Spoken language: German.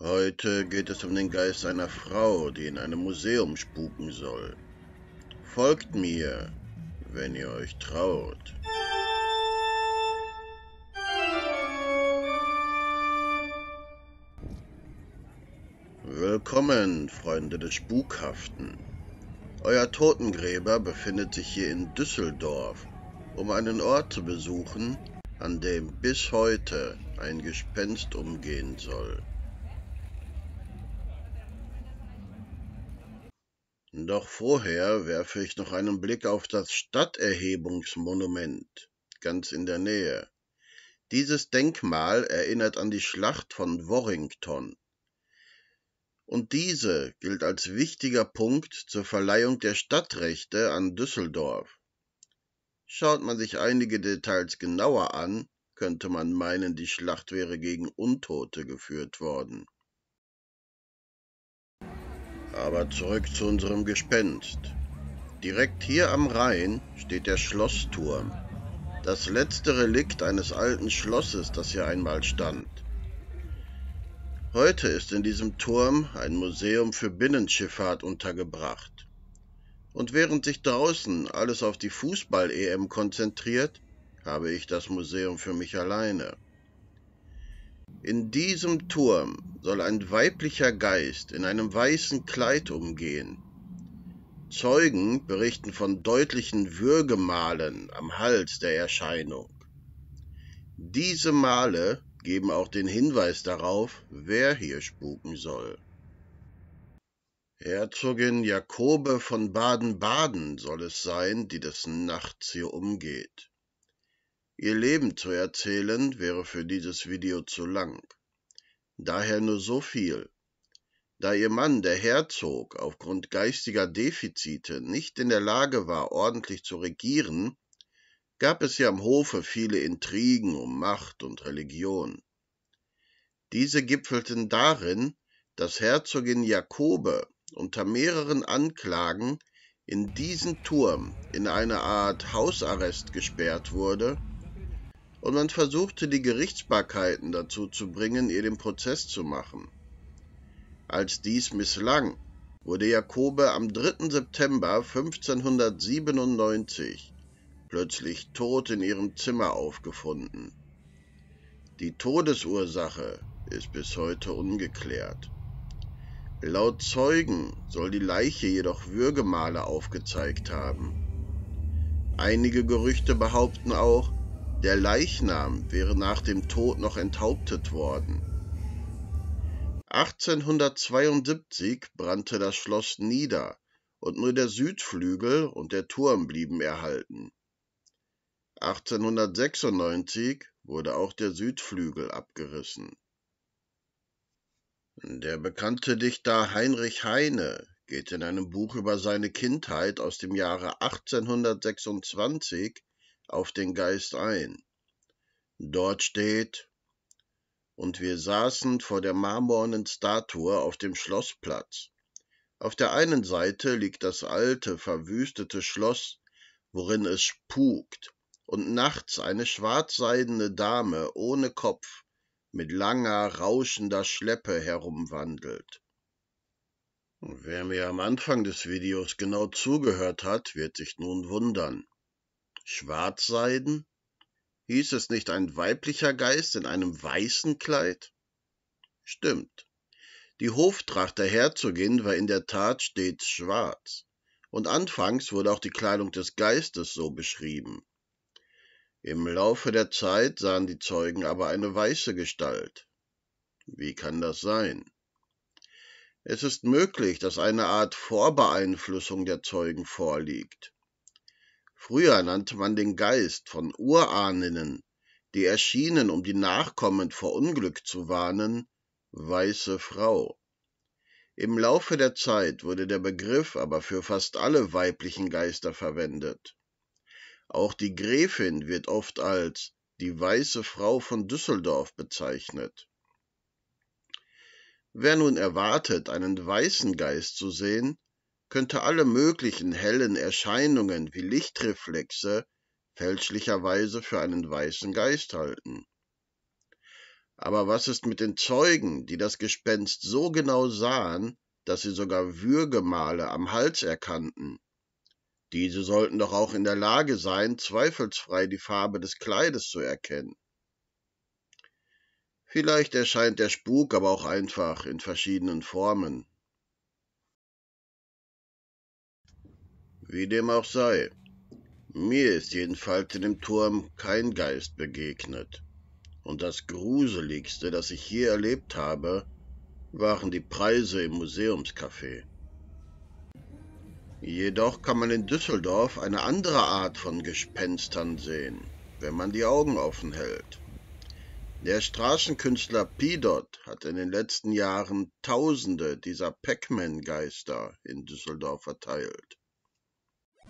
Heute geht es um den Geist einer Frau, die in einem Museum spuken soll. Folgt mir, wenn ihr euch traut. Willkommen, Freunde des Spukhaften. Euer Totengräber befindet sich hier in Düsseldorf, um einen Ort zu besuchen, an dem bis heute ein Gespenst umgehen soll. Doch vorher werfe ich noch einen Blick auf das Stadterhebungsmonument ganz in der Nähe. Dieses Denkmal erinnert an die Schlacht von Warrington. Und diese gilt als wichtiger Punkt zur Verleihung der Stadtrechte an Düsseldorf. Schaut man sich einige Details genauer an, könnte man meinen, die Schlacht wäre gegen Untote geführt worden. Aber zurück zu unserem Gespenst. Direkt hier am Rhein steht der Schlossturm, das letzte Relikt eines alten Schlosses, das hier einmal stand. Heute ist in diesem Turm ein Museum für Binnenschifffahrt untergebracht. Und während sich draußen alles auf die Fußball-EM konzentriert, habe ich das Museum für mich alleine. In diesem Turm soll ein weiblicher Geist in einem weißen Kleid umgehen. Zeugen berichten von deutlichen Würgemalen am Hals der Erscheinung. Diese Male geben auch den Hinweis darauf, wer hier spuken soll. Herzogin Jakobe von Baden-Baden soll es sein, die des Nachts hier umgeht. Ihr Leben zu erzählen wäre für dieses Video zu lang. Daher nur so viel. Da ihr Mann, der Herzog, aufgrund geistiger Defizite nicht in der Lage war, ordentlich zu regieren, gab es hier am Hofe viele Intrigen um Macht und Religion. Diese gipfelten darin, dass Herzogin Jakobe unter mehreren Anklagen in diesen Turm in eine Art Hausarrest gesperrt wurde und man versuchte die Gerichtsbarkeiten dazu zu bringen, ihr den Prozess zu machen. Als dies misslang, wurde Jakobe am 3. September 1597 plötzlich tot in ihrem Zimmer aufgefunden. Die Todesursache ist bis heute ungeklärt. Laut Zeugen soll die Leiche jedoch Würgemale aufgezeigt haben. Einige Gerüchte behaupten auch, der Leichnam wäre nach dem Tod noch enthauptet worden. 1872 brannte das Schloss nieder und nur der Südflügel und der Turm blieben erhalten. 1896 wurde auch der Südflügel abgerissen. Der bekannte Dichter Heinrich Heine geht in einem Buch über seine Kindheit aus dem Jahre 1826 auf den Geist ein. Dort steht, und wir saßen vor der marmornen Statue auf dem Schloßplatz. Auf der einen Seite liegt das alte, verwüstete Schloss, worin es spukt, und nachts eine schwarzseidene Dame ohne Kopf mit langer, rauschender Schleppe herumwandelt. Wer mir am Anfang des Videos genau zugehört hat, wird sich nun wundern. Schwarzseiden? Hieß es nicht ein weiblicher Geist in einem weißen Kleid? Stimmt. Die Hoftracht der Herzogin war in der Tat stets schwarz, und anfangs wurde auch die Kleidung des Geistes so beschrieben. Im Laufe der Zeit sahen die Zeugen aber eine weiße Gestalt. Wie kann das sein? Es ist möglich, dass eine Art Vorbeeinflussung der Zeugen vorliegt. Früher nannte man den Geist von Urahninnen, die erschienen, um die Nachkommen vor Unglück zu warnen, weiße Frau. Im Laufe der Zeit wurde der Begriff aber für fast alle weiblichen Geister verwendet. Auch die Gräfin wird oft als die weiße Frau von Düsseldorf bezeichnet. Wer nun erwartet, einen weißen Geist zu sehen, könnte alle möglichen hellen Erscheinungen wie Lichtreflexe fälschlicherweise für einen weißen Geist halten. Aber was ist mit den Zeugen, die das Gespenst so genau sahen, dass sie sogar Würgemale am Hals erkannten? Diese sollten doch auch in der Lage sein, zweifelsfrei die Farbe des Kleides zu erkennen. Vielleicht erscheint der Spuk aber auch einfach in verschiedenen Formen. Wie dem auch sei, mir ist jedenfalls in dem Turm kein Geist begegnet. Und das Gruseligste, das ich je erlebt habe, waren die Preise im Museumscafé. Jedoch kann man in Düsseldorf eine andere Art von Gespenstern sehen, wenn man die Augen offen hält. Der Straßenkünstler Pidot hat in den letzten Jahren Tausende dieser Pac-Man-Geister in Düsseldorf verteilt.